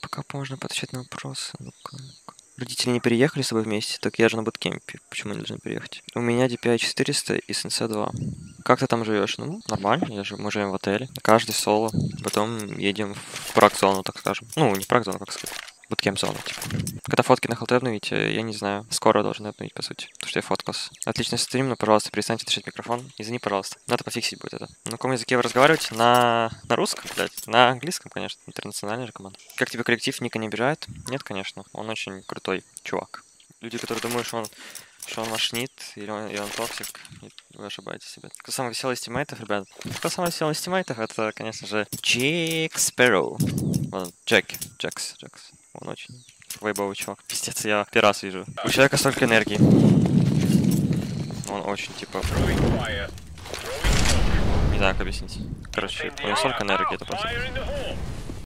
Пока можно отвечать на вопросы. Ну-ка, ну-ка. Родители не переехали с тобой вместе, так я же на буткемпе. Почему они должны переехать? У меня DPI 400 и Sensei 2. Как ты там живешь? Ну, нормально, я же, мы живем в отеле. Каждый соло. Потом едем в прак-зону, так скажем. Ну, не прак-зону, как сказать. Буткемп зону, типа. Когда фотки на халте обновите, я не знаю, скоро должны обновить, по сути. Потому что я фоткался. Отличный стрим, но, пожалуйста, перестаньте держать микрофон. Извини, пожалуйста. Надо пофиксить будет это. На каком языке вы разговариваете? На, на русском, блядь? На английском, конечно. Интернациональная же команда. Как тебе коллектив Ника не обижает? Нет, конечно. Он очень крутой чувак. Люди, которые думают, что он что он душнит, или он, и он токсик, вы ошибаетесь, себя. Кто самый веселый из тиммейтов, ребят? Кто самый веселый из тиммейтов, это, конечно же, Джек. Вон, Джек, Джекс, Джекс. Он очень вайбовый чувак. Пиздец, я первый раз вижу. У человека столько энергии. Он очень, типа... Не знаю, как объяснить. Короче, у него столько энергии, это просто...